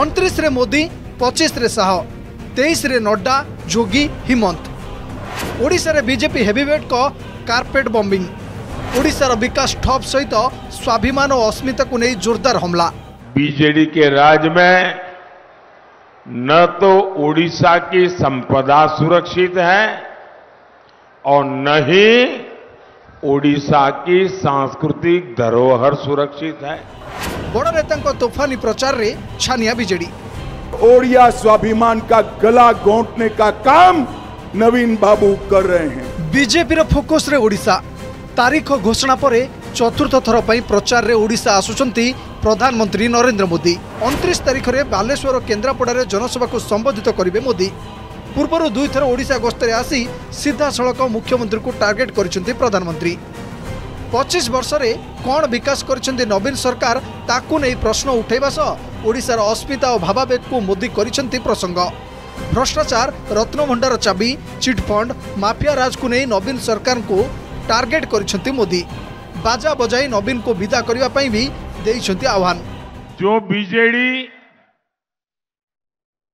ଅଣତିରିଶରେ ମୋଦି ପଚିଶରେ ଶାହ ତେଇଶରେ ନଡ୍ଡା ଯୋଗୀ ହିମନ୍ତ ଓଡ଼ିଶାରେ BJP ହେଭିୱେଟ୍ଙ୍କ carpet bombing ଓଡ଼ିଶାର ବିକାଶ ଠପ୍ ସହିତ ସ୍ୱାଭିମାନ ଓ ଅସ୍ମିତାକୁ ନେଇ ଜୋରଦାର ହମଲା बीजेडी के राज में न तो उड़ीसा की संपदा सुरक्षित है और न ही उड़ीसा की सांस्कृतिक धरोहर सुरक्षित है बड़ नेता तोफानी प्रचार रे छानिया विजेड ओडिया स्वाभिमान का गला घोटने का काम नवीन बाबू कर रहे हैं बीजेपी फोकस रे ओडिशा तारीख घोषणा पर चतुर्थ थर पर प्रचार रे ओडिशा आसुचंती प्रधानमंत्री नरेंद्र मोदी अंतरीश तारीख में बालेश्वर केन्द्रापड़े जनसभा को संबोधित करे मोदी पूर्व दुईथर ओडा गस्तर आसी सीधा सड़क मुख्यमंत्री को टार्गेट कर प्रधानमंत्री ପଚିଶ ବର୍ଷରେ କ'ଣ ବିକାଶ କରିଛନ୍ତି ନବୀନ ସରକାର ତାକୁ ନେଇ ପ୍ରଶ୍ନ ଉଠାଇବା ସହ ଓଡ଼ିଶାର ଅସ୍ମିତା ଓ ଭାବାବେଗକୁ ମୋଦି କରିଛନ୍ତି ପ୍ରସଙ୍ଗ ଭ୍ରଷ୍ଟାଚାର ରତ୍ନଭଣ୍ଡାର ଚାବି ଚିଟ୍ଫଣ୍ଡ ମାଫିଆ ରାଜକୁ ନେଇ ନବୀନ ସରକାରଙ୍କୁ ଟାର୍ଗେଟ୍ କରିଛନ୍ତି ମୋଦି ବାଜା ବଜାଇ ନବୀନଙ୍କୁ ବିଦା କରିବା ପାଇଁ ବି ଦେଇଛନ୍ତି ଆହ୍ୱାନ जो बीजेडी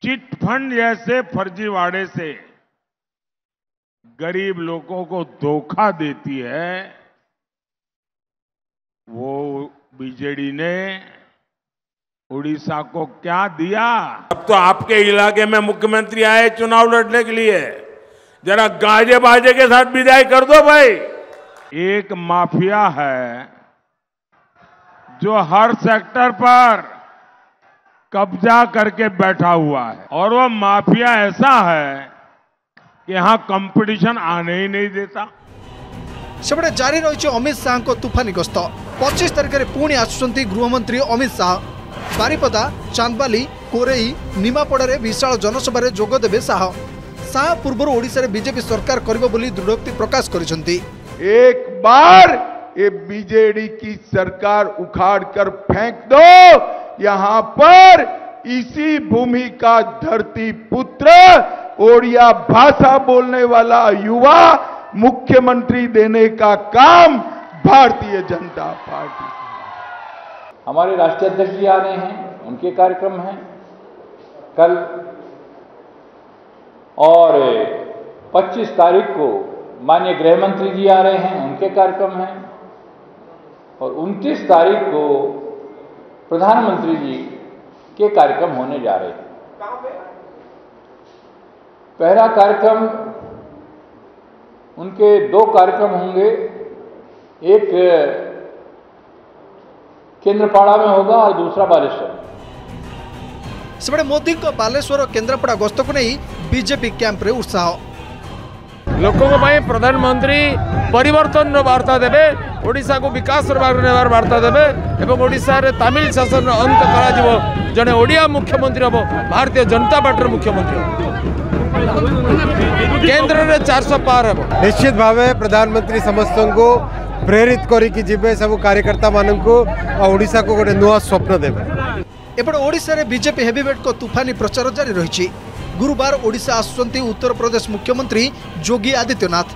चिट फंड जैसे फर्जीवाड़े से गरीब लोगों को धोखा देती है वो बीजेडी ने उड़ीसा को क्या दिया? अब तो आपके इलाके में मुख्यमंत्री आए चुनाव लड़ने के लिए। जरा गाजे बाजे के साथ विदाई कर दो भाई। एक माफिया है जो हर सेक्टर पर कब्जा करके बैठा हुआ है। और वो माफिया ऐसा है कि यहाँ कंपटीशन आने ही नहीं देता। ସେପଟେ ଜାରି ରହିଛି ଅମିତ ଶାହାଙ୍କ ତୁଫାନି ଗସ୍ତ ପଚିଶ ତାରିଖରେ ପୁଣି ଆସୁଛନ୍ତି ଗୃହମନ୍ତ୍ରୀ ଅମିତ ଶାହା ବାରିପଦା ଚାନ୍ଦବାଲି କୋରେଇ ନିମାପଡ଼ାରେ ବିଶାଳ ଜନସଭାରେ ଯୋଗ ଦେବେ ଶାହା ଶାହା ପୂର୍ବରୁ ଓଡ଼ିଶାରେ ବିଜେପି ସରକାର କରିବ ବୋଲି ଦୃଢ଼ୋକ୍ତି ପ୍ରକାଶ କରିଛନ୍ତି एक बार ये बीजेडी की सरकार उखाड़ कर फेंक दो यहां पर इसी भूमि का धरती पुत्र ओडिया भाषा बोलने वाला युवा मुख्यमंत्री देने का काम भारतीय जनता पार्टी हमारे राष्ट्रीय अध्यक्ष जी आ रहे हैं उनके कार्यक्रम हैं। कल और 25 तारीख को माननीय गृह मंत्री जी आ रहे हैं उनके कार्यक्रम हैं। और 29 तारीख को प्रधानमंत्री जी के कार्यक्रम होने जा रहे हैं। पहला कार्यक्रम उनके दो कार्यक्रम होंगे एक केंद्रपाड़ा में होगा और दूसरा बालेश्वर में ସେପଟେ ମୋଦିଙ୍କ ବାଲେଶ୍ୱର କେନ୍ଦ୍ରାପଡ଼ା ଗସ୍ତକୁ ନେଇ ବିଜେପି କ୍ୟାମ୍ପରେ ଉତ୍ସାହ ଲୋକଙ୍କ ପାଇଁ ପ୍ରଧାନମନ୍ତ୍ରୀ ପରିବର୍ତ୍ତନର ବାର୍ତ୍ତା ଦେବେ ଓଡ଼ିଶାକୁ ବିକାଶର ମାର୍ଗ ନେବାର ବାର୍ତ୍ତା ଦେବେ ଏବଂ ଓଡ଼ିଶାରେ ତାମିଲ ଶାସନର ଅନ୍ତ କରାଯିବ ଜଣେ ଓଡ଼ିଆ ମୁଖ୍ୟମନ୍ତ୍ରୀ ହେବ ଭାରତୀୟ ଜନତା ପାର୍ଟିର ମୁଖ୍ୟମନ୍ତ୍ରୀ ହେବ କେନ୍ଦ୍ରରେ ଚାରିଶହ ପାର ହେବ ନିଶ୍ଚିତ ଭାବେ ପ୍ରଧାନମନ୍ତ୍ରୀ ସମସ୍ତଙ୍କୁ ପ୍ରେରିତ କରିକି ଯିବେ ସବୁ କାର୍ଯ୍ୟକର୍ତ୍ତା ମାନଙ୍କୁ ଆଉ ଓଡ଼ିଶାକୁ ଗୋଟେ ନୂଆ ସ୍ୱପ୍ନ ଦେବେ ଏପଟେ ଓଡ଼ିଶାରେ ବିଜେପି ହେଭିୱେଟ୍ଙ୍କ ତୁଫାନି ପ୍ରଚାର ଜାରି ରହିଛି ଗୁରୁବାର ଓଡ଼ିଶା ଆସୁଛନ୍ତି ଉତ୍ତରପ୍ରଦେଶ ମୁଖ୍ୟମନ୍ତ୍ରୀ ଯୋଗୀ ଆଦିତ୍ୟନାଥ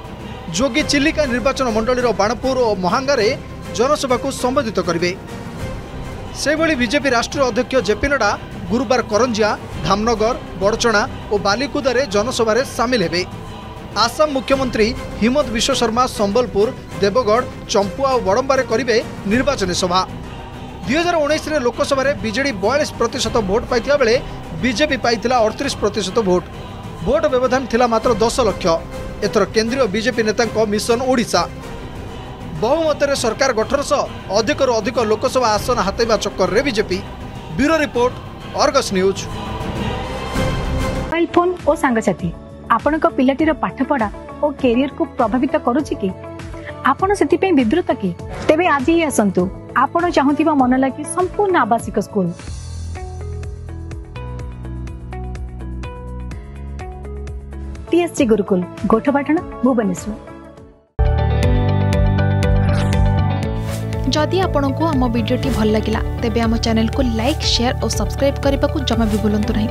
ଯୋଗୀ ଚିଲିକା ନିର୍ବାଚନ ମଣ୍ଡଳୀର ବାଣପୁର ଓ ମହାଙ୍ଗାରେ ଜନସଭାକୁ ସମ୍ବୋଧିତ କରିବେ ସେହିଭଳି ବିଜେପି ରାଷ୍ଟ୍ରୀୟ ଅଧ୍ୟକ୍ଷ ଜେପି ନଡ୍ଡା ଗୁରୁବାର କରଞ୍ଜିଆ ধামনগর বড়চণা ও বালিকুদারে জনসভায় সামিল হবে আসাম মুখ্যমন্ত্রী হিমন্ত বিশ্ব শর্মা সম্বলপুর দেবগড় চম্পুয়া ও বড়ম্বারে করবে নির্বাচনী সভা দুই হাজার উনিশে লোকসভায় বিজেডি বয়াশ প্রত ভোট পাই বেড়ে বিজেপি পাই অড়তিশ প্রত ভোট ভোট ব্যবধান লা মাত্র দশ লক্ষ এথর কেন্দ্রীয় বিজেপি নেতা মিশন ওড়শা বহুমতের সরকার গঠন সহ অধিকর অধিক লোকসভা আসন হাতেবা চক্করের BJP bureau report Argus news mobile phone ଓ ସାଙ୍ଗସାଥି ଆପଣଙ୍କ ପିଲାଟିର ପାଠପଢ଼ା ଓ କ୍ୟାରିୟରକୁ ପ୍ରଭାବିତ କରୁଛି କି ଆପଣ ସେଥିପାଇଁ ବିବ୍ରତ କି ତେବେ ଆଜି ହିଁ ଆସନ୍ତୁ ଆପଣ ଚାହୁଁଥିବା ମନ ଲାଗି ସମ୍ପୂର୍ଣ୍ଣ ଆବାସିକ ସ୍କୁଲ টিএসসি গুরুকুল গোঠপাটনা ভুবনেশ্বর যদি আপনার আমার ভিডিওটি ভালো লাগিলা তেবে আমার চ্যানেলকে লাইক শেয়ার ও সবসক্রাইব করা জমা বি ভুলতু না